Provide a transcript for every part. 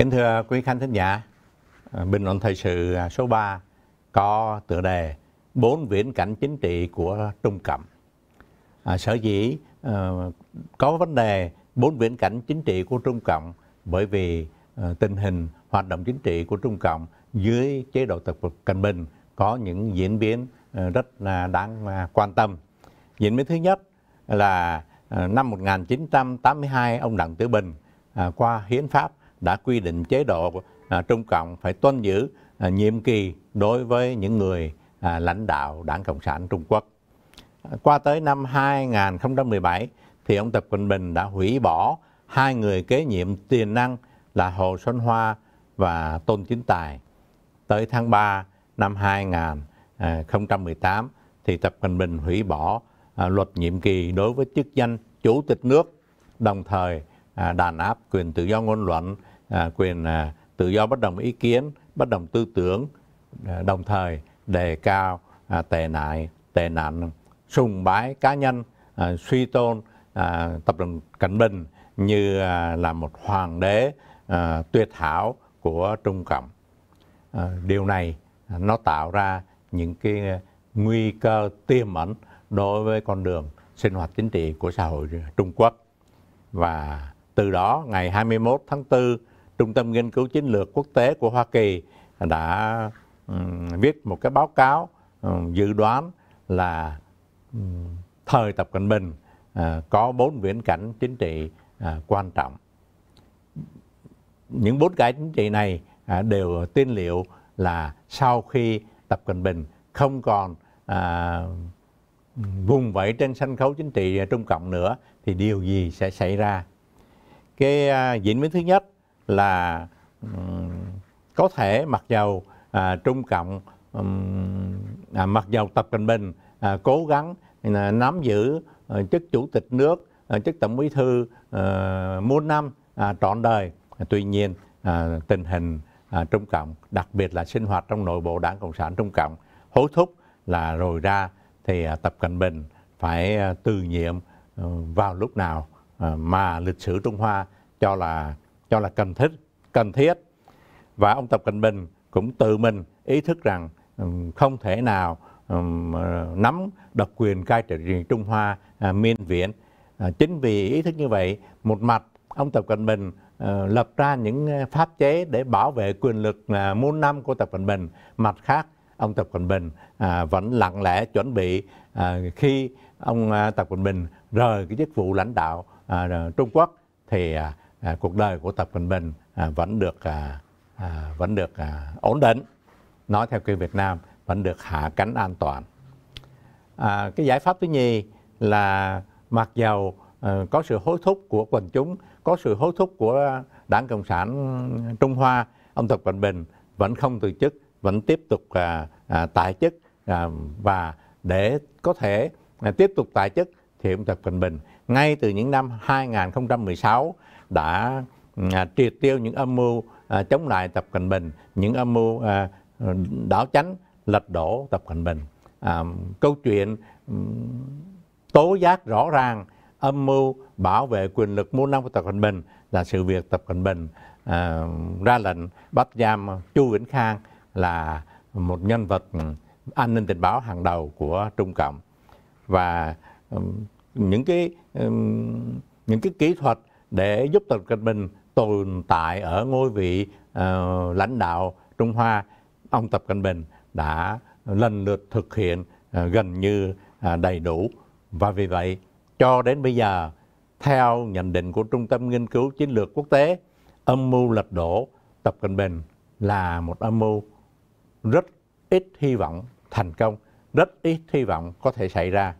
Kính thưa quý khán thính giả, à, bình luận thời sự à, số 3 có tựa đề bốn viễn cảnh chính trị của Trung Cộng. À, sở dĩ à, có vấn đề bốn viễn cảnh chính trị của Trung Cộng bởi vì à, tình hình hoạt động chính trị của Trung Cộng dưới chế độ tập cận bình có những diễn biến à, rất là đáng à, quan tâm. Diễn biến thứ nhất là à, năm 1982 ông Đặng Tử Bình à, qua hiến pháp đã quy định chế độ à, Trung Cộng phải tuân giữ à, nhiệm kỳ đối với những người à, lãnh đạo Đảng Cộng sản Trung Quốc. Qua tới năm 2017 thì ông Tập Cận Bình đã hủy bỏ hai người kế nhiệm tiền năng là Hồ Xuân Hoa và Tôn Chính Tài. Tới tháng 3 năm 2018 thì Tập Cận Bình hủy bỏ à, luật nhiệm kỳ đối với chức danh chủ tịch nước, đồng thời à, đàn áp quyền tự do ngôn luận, à, quyền à, tự do bất đồng ý kiến, bất đồng tư tưởng, à, đồng thời đề cao à, tệ nạn, tệ nạn sùng bái cá nhân, à, suy tôn à, tập đoàn Cảnh Bình như à, là một hoàng đế à, tuyệt hảo của Trung Cộng. À, điều này à, nó tạo ra những cái nguy cơ tiềm ẩn đối với con đường sinh hoạt chính trị của xã hội Trung Quốc. Và từ đó ngày 21 tháng 4, Trung tâm Nghiên cứu Chiến lược Quốc tế của Hoa Kỳ đã um, viết một cái báo cáo um, dự đoán là um, thời Tập Cận Bình uh, có bốn viễn cảnh chính trị uh, quan trọng. Những bốn cái chính trị này uh, đều tiên liệu là sau khi Tập Cận Bình không còn uh, vùng vẫy trên sân khấu chính trị Trung Cộng nữa thì điều gì sẽ xảy ra? Cái uh, diễn biến thứ nhất là um, có thể mặc dầu à, Trung Cộng um, à, mặc dầu Tập Cận Bình à, cố gắng à, nắm giữ à, chức chủ tịch nước, à, chức tổng bí thư à, muôn năm à, trọn đời. À, tuy nhiên à, tình hình à, Trung Cộng, đặc biệt là sinh hoạt trong nội bộ Đảng Cộng sản Trung Cộng hối thúc là rồi ra thì à, Tập Cận Bình phải à, từ nhiệm à, vào lúc nào à, mà lịch sử Trung Hoa cho là cho là cần thiết cần thiết và ông Tập Cận Bình cũng tự mình ý thức rằng không thể nào ờ, nắm độc quyền cai trị Trung Hoa uh, miên viễn. À, chính vì ý thức như vậy, một mặt ông Tập Cận Bình ờ, lập ra những ờ, pháp chế để bảo vệ quyền lực à, muôn năm của Tập Cận Bình, mặt khác ông Tập Cận Bình vẫn lặng lẽ chuẩn bị khi ông Tập Cận Bình rời cái chức vụ lãnh đạo Trung Quốc thì à, cuộc đời của Tập Cận Bình à, vẫn được à, à, vẫn được à, ổn định. Nói theo kiểu Việt Nam vẫn được hạ cánh an toàn. À, cái giải pháp thứ nhì là mặc dầu à, có sự hối thúc của quần chúng có sự hối thúc của Đảng Cộng sản Trung Hoa ông Tập Cận Bình vẫn không từ chức vẫn tiếp tục à, à, tại chức à, và để có thể à, tiếp tục tại chức thì ông Tập Cận Bình ngay từ những năm 2016 đã à, triệt tiêu những âm mưu à, chống lại Tập Cận Bình, những âm mưu à, đảo chánh lật đổ Tập Cận Bình. À, câu chuyện tố giác rõ ràng âm mưu bảo vệ quyền lực muôn năm của Tập Cận Bình là sự việc Tập Cận Bình à, ra lệnh bắt giam Chu Vĩnh Khang là một nhân vật an ninh tình báo hàng đầu của Trung Cộng và um, những cái um, những cái kỹ thuật để giúp Tập Cận Bình tồn tại ở ngôi vị uh, lãnh đạo Trung Hoa, ông Tập Cận Bình đã lần lượt thực hiện uh, gần như uh, đầy đủ và vì vậy cho đến bây giờ theo nhận định của Trung tâm Nghiên cứu Chiến lược Quốc tế, âm mưu lật đổ Tập Cận Bình là một âm mưu rất ít hy vọng thành công, rất ít hy vọng có thể xảy ra.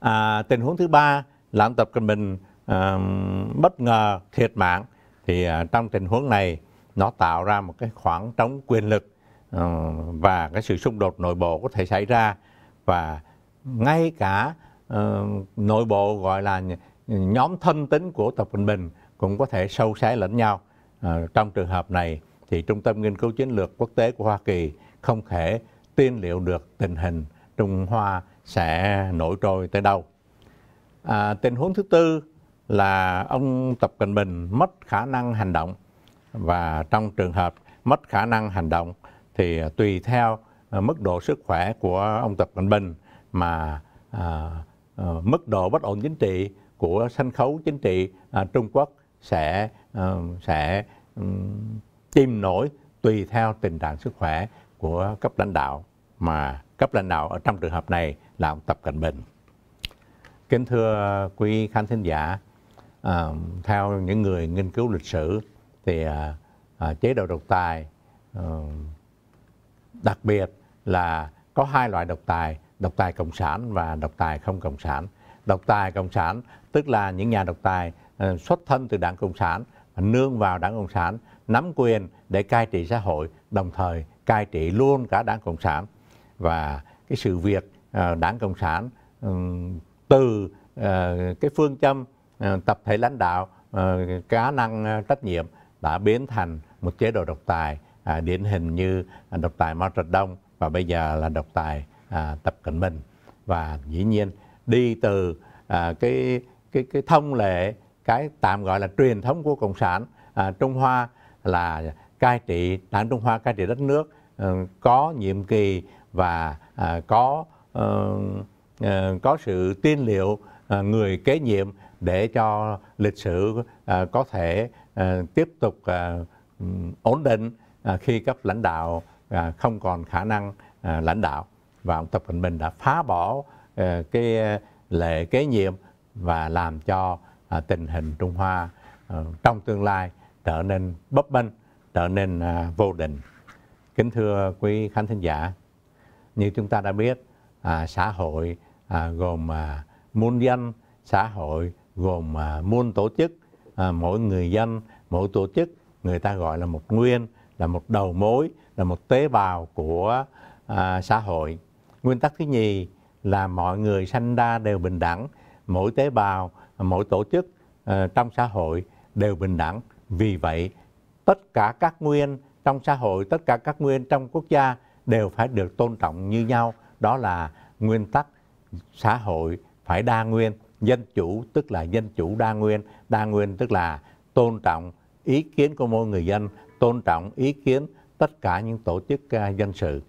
À, tình huống thứ ba là ông Tập Cận Bình à, bất ngờ thiệt mạng thì à, trong tình huống này nó tạo ra một cái khoảng trống quyền lực à, và cái sự xung đột nội bộ có thể xảy ra và ngay cả à, nội bộ gọi là nhóm thân tín của Tập Cận Bình cũng có thể sâu xé lẫn nhau. À, trong trường hợp này thì Trung tâm Nghiên cứu Chiến lược Quốc tế của Hoa Kỳ không thể tiên liệu được tình hình Trung Hoa sẽ nổi trôi tới đâu. À, tình huống thứ tư là ông Tập Cận Bình mất khả năng hành động và trong trường hợp mất khả năng hành động thì à, tùy theo à, mức độ sức khỏe của ông Tập Cận Bình mà à, à, mức độ bất ổn chính trị của sân khấu chính trị à, Trung Quốc sẽ à, sẽ um, chìm nổi tùy theo tình trạng sức khỏe của cấp lãnh đạo mà cấp lãnh đạo ở trong trường hợp này là ông Tập Cận Bình. Kính thưa quý khán thính giả, à, theo những người nghiên cứu lịch sử thì à, à, chế độ độc tài à, đặc biệt là có hai loại độc tài, độc tài cộng sản và độc tài không cộng sản. Độc tài cộng sản tức là những nhà độc tài à, xuất thân từ đảng cộng sản nương vào đảng cộng sản nắm quyền để cai trị xã hội đồng thời cai trị luôn cả đảng cộng sản và cái sự việc à, đảng cộng sản từ uh, cái phương châm uh, tập thể lãnh đạo ờ, uh, cá năng uh, trách nhiệm đã biến thành một chế độ độc tài uh, điển hình như độc tài Mao Trạch Đông và bây giờ là độc tài uh, Tập Cận Bình. Và dĩ nhiên đi từ uh, cái cái cái thông lệ cái tạm gọi là truyền thống của cộng sản uh, Trung Hoa là cai trị đảng Trung Hoa cai trị đất nước uh, có nhiệm kỳ và uh, có uh, Ờ, có sự tiên liệu ờ, người kế nhiệm để cho lịch sử ờ, có thể tiếp tục ổn định khi cấp lãnh đạo không còn khả năng lãnh đạo và ông Tập Cận Bình đã phá bỏ cái lệ kế nhiệm và làm cho tình hình Trung Hoa trong tương lai trở nên bấp bênh, trở nên vô định. Kính thưa quý khán thính giả, như chúng ta đã biết, à, xã hội à, gồm à, muôn dân, xã hội gồm à, muôn tổ chức, à, mỗi người dân, mỗi tổ chức người ta gọi là một nguyên, là một đầu mối, là một tế bào của à, xã hội. Nguyên tắc thứ nhì là mọi người sanh ra đều bình đẳng, mỗi tế bào, mỗi tổ chức à, trong xã hội đều bình đẳng. Vì vậy, tất cả các nguyên trong xã hội, tất cả các nguyên trong quốc gia đều phải được tôn trọng như nhau. Đó là nguyên tắc xã hội phải đa nguyên, dân chủ tức là dân chủ đa nguyên, đa nguyên tức là tôn trọng ý kiến của mỗi người dân, tôn trọng ý kiến tất cả những tổ chức uh, dân sự.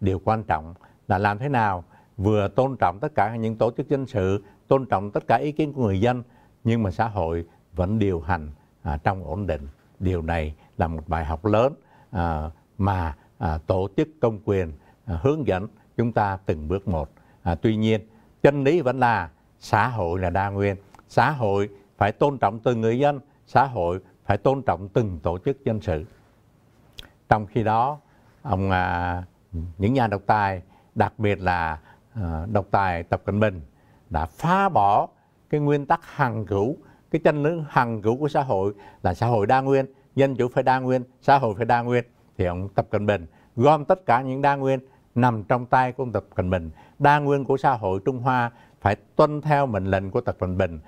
Điều quan trọng là làm thế nào vừa tôn trọng tất cả những tổ chức dân sự, tôn trọng tất cả ý kiến của người dân, nhưng mà xã hội vẫn điều hành à, trong ổn định. Điều này là một bài học lớn à, mà à, tổ chức công quyền à, hướng dẫn chúng ta từng bước một. À, tuy nhiên, chân lý vẫn là xã hội là đa nguyên, xã hội phải tôn trọng từng người dân, xã hội phải tôn trọng từng tổ chức dân sự. Trong khi đó, ông à, những nhà độc tài, đặc biệt là à, độc tài Tập Cận Bình đã phá bỏ cái nguyên tắc hằng cửu, cái chân lý hằng cửu của xã hội là xã hội đa nguyên, dân chủ phải đa nguyên, xã hội phải đa nguyên thì ông Tập Cận Bình gom tất cả những đa nguyên nằm trong tay của Tập Cận Bình. Đa nguyên của xã hội Trung Hoa phải tuân theo mệnh lệnh của Tập Cận Bình.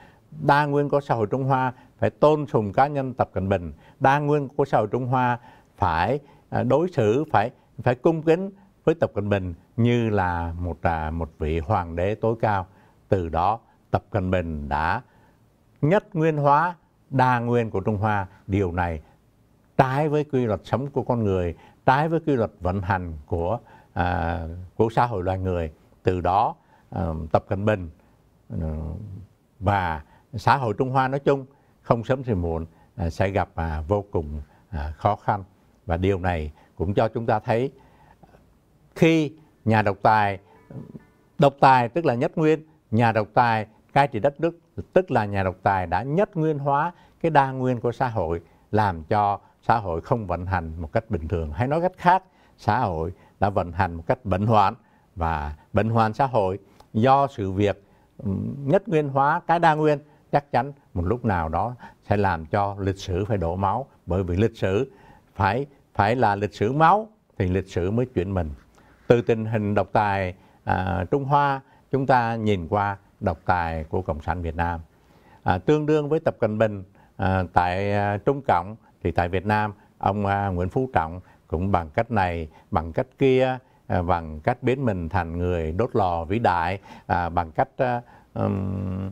Đa nguyên của xã hội Trung Hoa phải tôn sùng cá nhân Tập Cận Bình. Đa nguyên của xã hội Trung Hoa phải à, đối xử, phải phải cung kính với Tập Cận Bình như là một à, một vị hoàng đế tối cao. Từ đó Tập Cận Bình đã nhất nguyên hóa đa nguyên của Trung Hoa. Điều này trái với quy luật sống của con người, trái với quy luật vận hành của à, của xã hội loài người. Từ đó à, Tập Cận Bình à, và xã hội Trung Hoa nói chung không sớm thì muộn à, sẽ gặp à, vô cùng à, khó khăn và điều này cũng cho chúng ta thấy khi nhà độc tài độc tài tức là nhất nguyên nhà độc tài cai trị đất nước tức là nhà độc tài đã nhất nguyên hóa cái đa nguyên của xã hội làm cho xã hội không vận hành một cách bình thường hay nói cách khác xã hội đã vận hành một cách bệnh hoạn và bệnh hoạn xã hội do sự việc ừ, nhất nguyên hóa cái đa nguyên chắc chắn một lúc nào đó sẽ làm cho lịch sử phải đổ máu. Bởi vì lịch sử phải phải là lịch sử máu thì lịch sử mới chuyển mình. Từ tình hình độc tài à, Trung Hoa chúng ta nhìn qua độc tài của Cộng sản Việt Nam. À, tương đương với Tập Cận Bình à, tại à, Trung Cộng thì tại Việt Nam ông à, Nguyễn Phú Trọng cũng bằng cách này bằng cách kia à, bằng cách biến mình thành người đốt lò vĩ đại à, bằng cách à, um,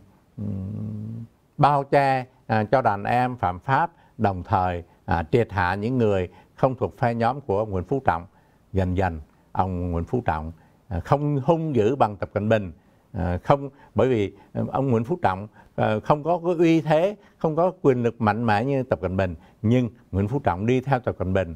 bao che à, cho đàn em phạm pháp đồng thời à, triệt hạ những người không thuộc phe nhóm của ông Nguyễn Phú Trọng. Dần dần ông Nguyễn Phú Trọng à, không hung dữ bằng Tập Cận Bình à, không bởi vì à, ông Nguyễn Phú Trọng à, không có cái uy thế không có quyền lực mạnh mẽ như Tập Cận Bình. Nhưng Nguyễn Phú Trọng đi theo Tập Cận Bình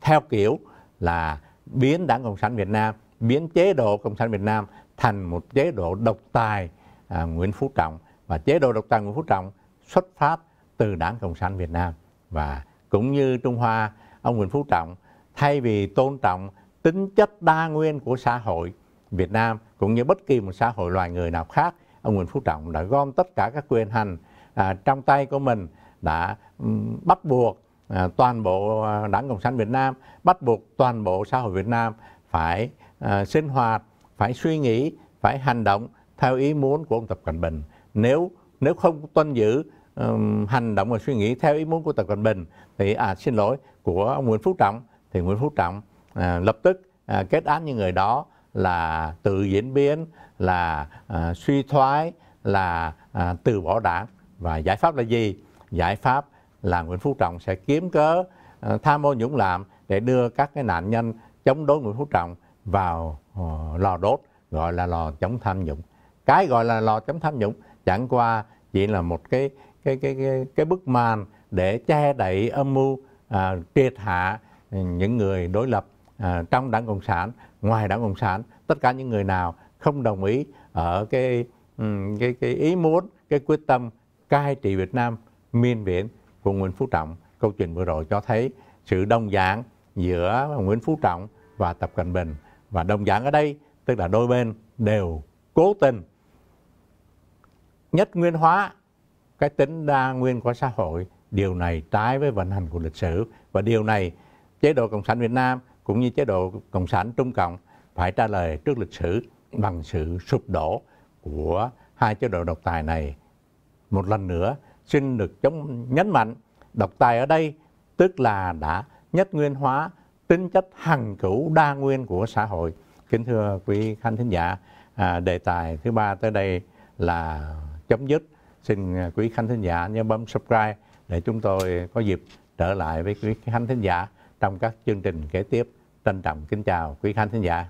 theo kiểu là biến Đảng Cộng sản Việt Nam biến chế độ Cộng sản Việt Nam thành một chế độ độc tài à, Nguyễn Phú Trọng. Và chế độ độc tài Nguyễn Phú Trọng xuất phát từ Đảng Cộng sản Việt Nam. Và cũng như Trung Hoa ông Nguyễn Phú Trọng thay vì tôn trọng tính chất đa nguyên của xã hội Việt Nam cũng như bất kỳ một xã hội loài người nào khác ông Nguyễn Phú Trọng đã gom tất cả các quyền hành à, trong tay của mình đã um, bắt buộc à, toàn bộ à, Đảng Cộng sản Việt Nam bắt buộc toàn bộ xã hội Việt Nam phải à, sinh hoạt phải suy nghĩ phải hành động theo ý muốn của ông Tập Cận Bình. Nếu nếu không tuân giữ um, hành động và suy nghĩ theo ý muốn của Tập Cận Bình thì à xin lỗi của ông Nguyễn Phú Trọng thì Nguyễn Phú Trọng à, lập tức à, kết án những người đó là tự diễn biến là à, suy thoái là à, từ bỏ đảng. Và giải pháp là gì? Giải pháp là Nguyễn Phú Trọng sẽ kiếm cớ ờ, tham ô nhũng làm để đưa các cái nạn nhân chống đối Nguyễn Phú Trọng vào ờ, lò đốt gọi là lò chống tham nhũng. Cái gọi là lò chống tham nhũng chẳng qua chỉ là một cái cái cái cái, cái bức màn để che đậy âm mưu à, triệt hạ những người đối lập à, trong đảng cộng sản ngoài đảng cộng sản. Tất cả những người nào không đồng ý ở cái cái cái ý muốn cái quyết tâm cai trị Việt Nam miên viễn của Nguyễn Phú Trọng. Câu chuyện vừa rồi cho thấy sự đồng dạng giữa Nguyễn Phú Trọng và Tập Cận Bình. Và đồng dạng ở đây, tức là đôi bên đều cố tình nhất nguyên hóa cái tính đa nguyên của xã hội. Điều này trái với vận hành của lịch sử. Và điều này chế độ cộng sản việt nam cũng như chế độ cộng sản trung cộng phải trả lời trước lịch sử bằng sự sụp đổ của hai chế độ độc tài này. Một lần nữa xin được chống nhấn mạnh. Độc tài ở đây tức là đã nhất nguyên hóa tính chất hằng cửu đa nguyên của xã hội. Kính thưa quý khán thính giả à, đề tài thứ ba tới đây là chấm dứt. Xin à, quý khán thính giả nhớ bấm subscribe để chúng tôi có dịp trở lại với quý khán thính giả trong các chương trình kế tiếp. Trân trọng kính chào quý khán thính giả.